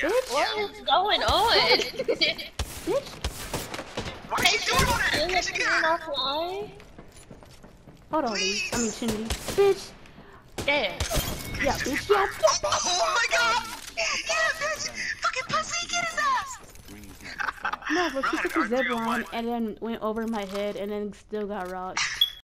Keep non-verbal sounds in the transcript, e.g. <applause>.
What is going on? <laughs> Bitch. Why are you doing that? Isn't it offline? Hold on, Lee. I mean, Shindy. Bitch. Yeah. Yeah, bitch. Yeah. Oh my god! Yeah, bitch! Fucking pussy, get his ass! No, but <laughs> she took the zip line and then went over my head and then still got rocked.